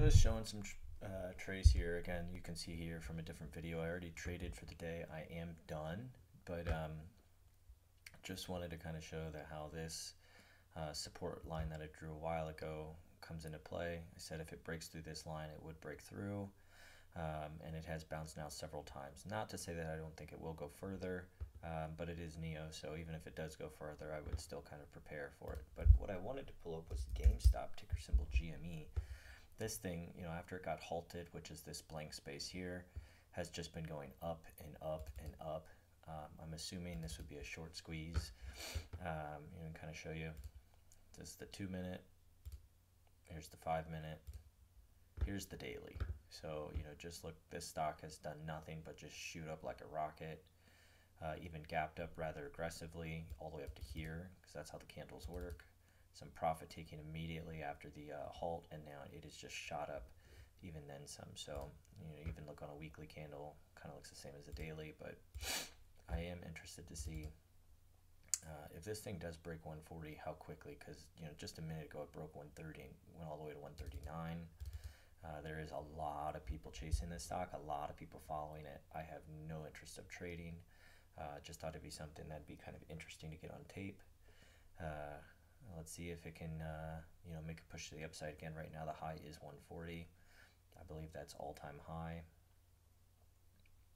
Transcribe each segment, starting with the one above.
Just showing some uh, trades here. Again, you can see here from a different video. I already traded for the day. I am done, but um, just wanted to kind of show that how this uh, support line that I drew a while ago comes into play. I said if it breaks through this line, it would break through, um, and it has bounced now several times. Not to say that I don't think it will go further, um, but it is NIO, so even if it does go further, I would still kind of prepare for it. But what I wanted to pull up was GameStop ticker symbol GME. This thing, you know, after it got halted, which is this blank space here, has just been going up and up and up. Um, I'm assuming this would be a short squeeze. Um, you kind of show you. This is the two minute. Here's the five minute. Here's the daily. So, you know, just look, this stock has done nothing but just shoot up like a rocket uh, even gapped up rather aggressively all the way up to here because that's how the candles work. Some profit taking immediately after the uh, halt, and now it is just shot up even then some. So you know, even look on a weekly candle, kind of looks the same as a daily, but I am interested to see uh, if this thing does break 140, how quickly? Because you know, just a minute ago it broke 130 and went all the way to 139. Uh, there is a lot of people chasing this stock, a lot of people following it. I have no interest of trading. Uh, just thought it'd be something that'd be kind of interesting to get on tape. Uh, let's see if it can, uh, you know, make a push to the upside again. Right now, the high is 140. I believe that's all-time high,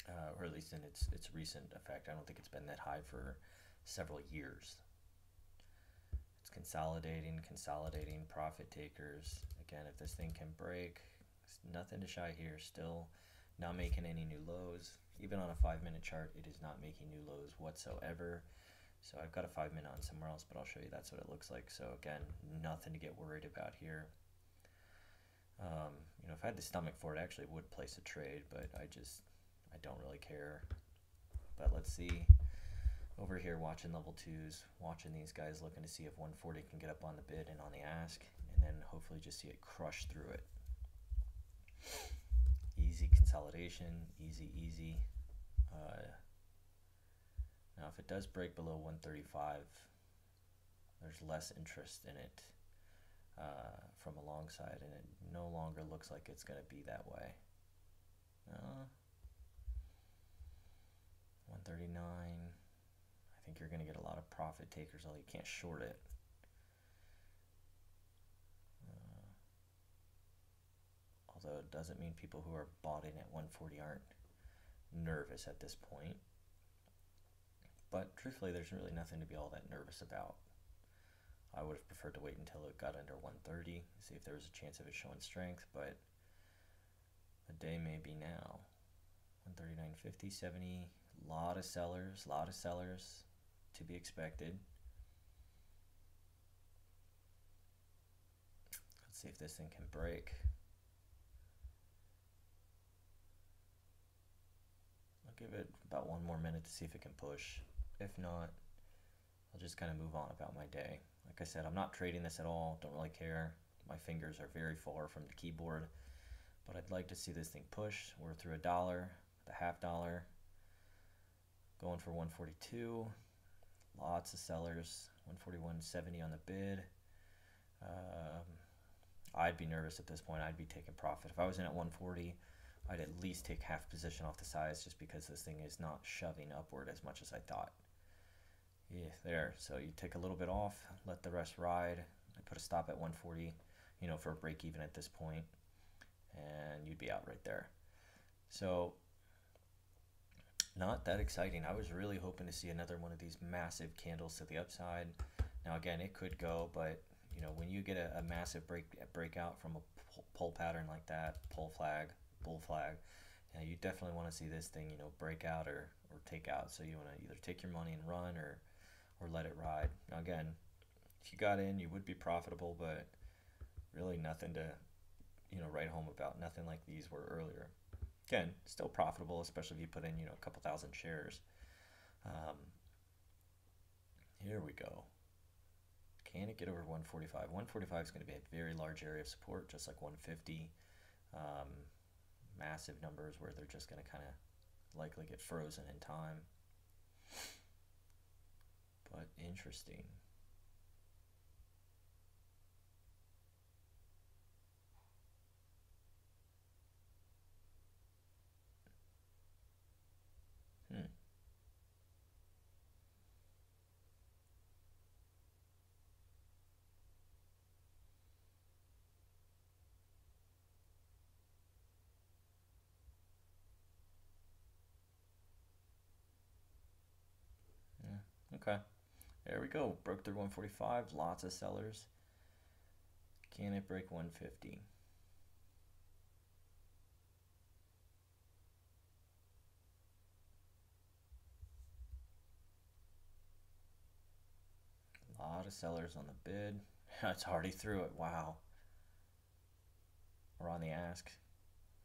uh, or at least in its its recent effect. I don't think it's been that high for several years. It's consolidating, consolidating profit takers. Again, if this thing can break, nothing to shy here. Still not making any new lows even on a five minute chart, it is not making new lows whatsoever. So I've got a five minute on somewhere else, but I'll show you that's what it looks like. So again, nothing to get worried about here. Um, you know, if I had the stomach for it, I actually would place a trade, but I just, I don't really care. But let's see. Over here, watching level twos, watching these guys, looking to see if 140 can get up on the bid and on the ask, and then hopefully just see it crush through it easy consolidation, easy, easy. Uh, now, if it does break below 135, there's less interest in it uh, from alongside, and it no longer looks like it's going to be that way. Uh, 139. I think you're going to get a lot of profit takers, although you can't short it. although it doesn't mean people who are bought in at 140 aren't nervous at this point. But truthfully, there's really nothing to be all that nervous about. I would have preferred to wait until it got under 130, see if there was a chance of it showing strength, but the day may be now. 139.50, 70, lot of sellers, lot of sellers to be expected. Let's see if this thing can break. I'll give it about one more minute to see if it can push. If not, I'll just kind of move on about my day. Like I said, I'm not trading this at all. Don't really care. My fingers are very far from the keyboard. But I'd like to see this thing push. We're through a dollar, the half dollar. Going for 142. Lots of sellers. 141.70 on the bid. Um, I'd be nervous at this point. I'd be taking profit. If I was in at 140, I'd at least take half position off the size just because this thing is not shoving upward as much as I thought. Yeah, there. So you take a little bit off, let the rest ride. I put a stop at 140, you know, for a break even at this point, and you'd be out right there. So not that exciting. I was really hoping to see another one of these massive candles to the upside. Now again, it could go, but you know, when you get a, a massive break breakout from a pull pattern like that, pull flag, bull flag. Yeah, you definitely want to see this thing, you know, break out or, or take out. So you want to either take your money and run or, or let it ride. Now, again, if you got in, you would be profitable, but really nothing to, you know, write home about. Nothing like these were earlier. Again, still profitable, especially if you put in, you know, a couple thousand shares. Um, here we go. Can it get over 145? 145 is going to be a very large area of support, just like 150. Um, massive numbers where they're just going to kind of likely get frozen in time but interesting. Hmm. Yeah. Okay. There we go. Broke through 145. Lots of sellers. Can it break 150? A lot of sellers on the bid. it's already through it. Wow. We're on the ask.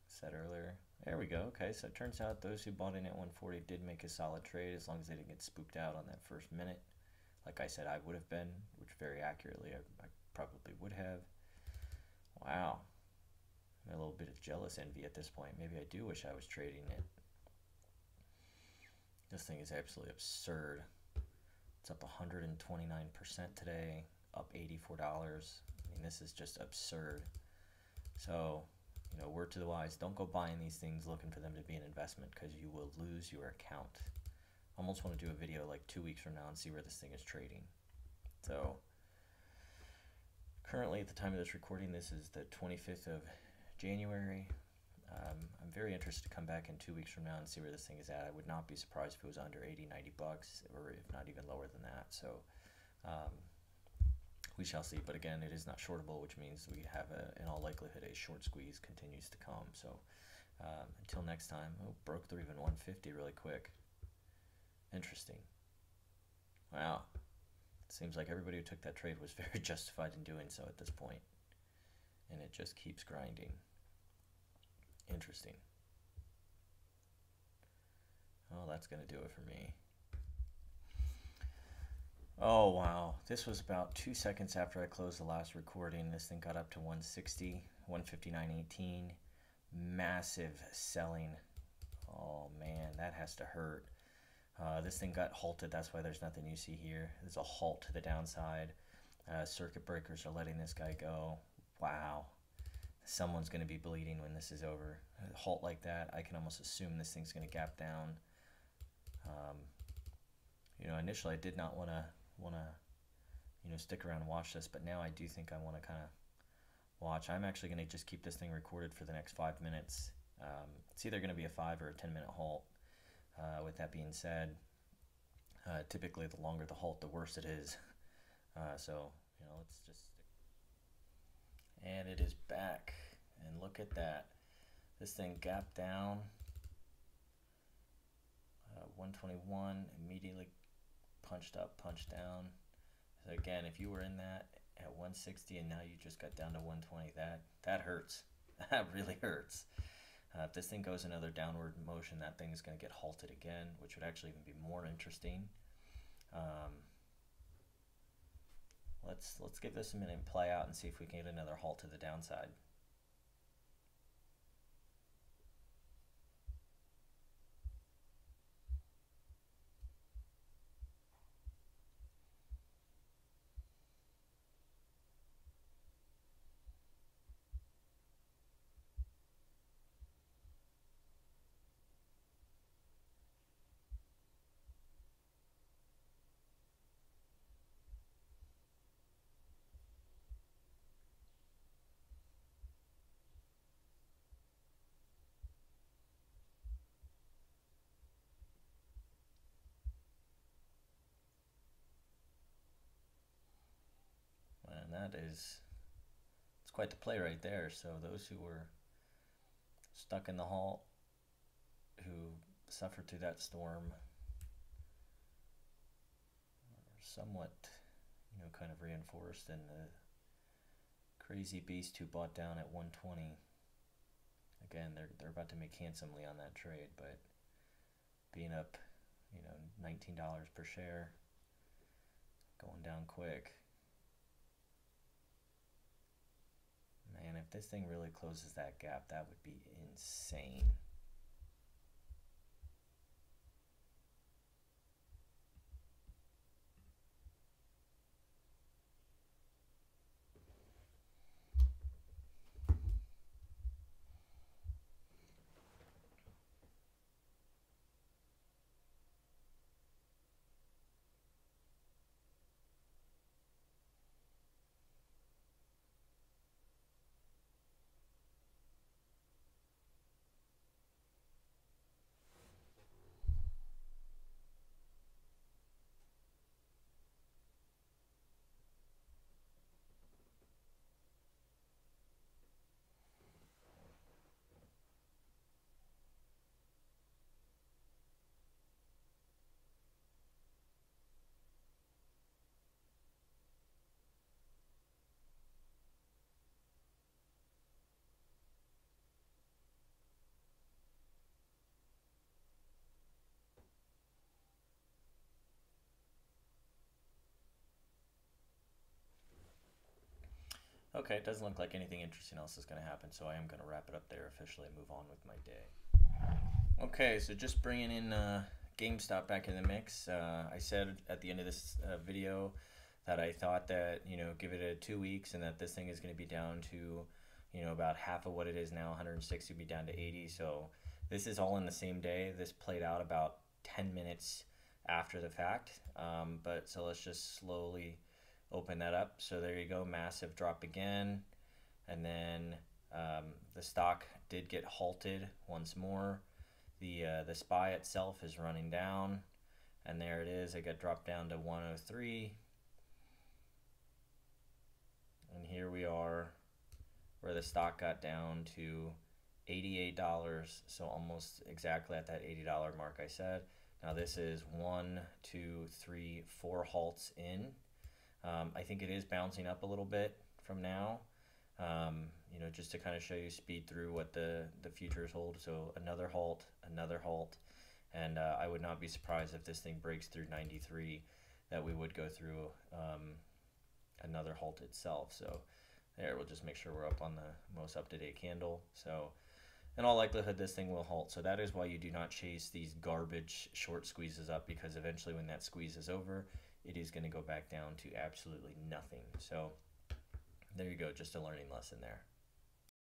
Said earlier. There we go. Okay, so it turns out those who bought in at 140 did make a solid trade as long as they didn't get spooked out on that first minute. Like I said, I would have been, which very accurately I, I probably would have. Wow. I'm a little bit of jealous envy at this point. Maybe I do wish I was trading it. This thing is absolutely absurd. It's up 129% today, up $84. I mean, this is just absurd. So, you know, word to the wise, don't go buying these things looking for them to be an investment because you will lose your account. Almost want to do a video like two weeks from now and see where this thing is trading. So, currently at the time of this recording, this is the 25th of January. Um, I'm very interested to come back in two weeks from now and see where this thing is at. I would not be surprised if it was under 80, 90 bucks, or if not even lower than that. So um, we shall see. But again, it is not shortable, which means we have, a, in all likelihood, a short squeeze continues to come. So um, until next time, oh, broke through even 150 really quick. Interesting. Wow. It seems like everybody who took that trade was very justified in doing so at this point. And it just keeps grinding. Interesting. Oh, that's going to do it for me. Oh, wow. This was about two seconds after I closed the last recording. This thing got up to 160, 159.18. Massive selling. Oh, man, that has to hurt. Uh, this thing got halted. That's why there's nothing you see here. There's a halt to the downside. Uh, circuit breakers are letting this guy go. Wow someone's going to be bleeding when this is over. A halt like that, I can almost assume this thing's going to gap down. Um, you know, initially I did not want to want to you know stick around and watch this, but now I do think I want to kind of watch. I'm actually going to just keep this thing recorded for the next five minutes. Um, it's either going to be a five or a ten minute halt. Uh, with that being said, uh, typically the longer the halt, the worse it is. Uh, so you know, let's just and it is back. And look at that. This thing gapped down uh, 121 immediately punched up punched down. So again if you were in that at 160 and now you just got down to 120 that that hurts. That really hurts uh, if this thing goes another downward motion that thing is going to get halted again which would actually even be more interesting um, Let's let's give this a minute and play out and see if we can get another halt to the downside. That is it's quite the play right there. So those who were stuck in the hall, who suffered through that storm, are somewhat, you know, kind of reinforced, and the crazy beast who bought down at 120. Again, they're they're about to make handsomely on that trade, but being up, you know, $19 per share, going down quick. Man, if this thing really closes that gap, that would be insane. Okay, it doesn't look like anything interesting else is going to happen, so I am going to wrap it up there officially and move on with my day. Okay, so just bringing in uh, GameStop back in the mix. Uh, I said at the end of this uh, video that I thought that, you know, give it a two weeks and that this thing is going to be down to, you know, about half of what it is now, 160 would be down to 80. So this is all in the same day. This played out about 10 minutes after the fact. Um, but so let's just slowly open that up. So there you go, massive drop again. And then um, the stock did get halted once more. The, uh, the SPY itself is running down. And there it is. It got dropped down to 103. And here we are where the stock got down to $88. So almost exactly at that $80 mark I said. Now this is one, two, three, four halts in. Um, I think it is bouncing up a little bit from now. Um, you know, just to kind of show you speed through what the, the futures hold. So another halt, another halt. And uh, I would not be surprised if this thing breaks through 93 that we would go through um, another halt itself. So there, we'll just make sure we're up on the most up-to-date candle. So in all likelihood, this thing will halt. So that is why you do not chase these garbage short squeezes up because eventually when that squeeze is over, it is going to go back down to absolutely nothing. So there you go, just a learning lesson there.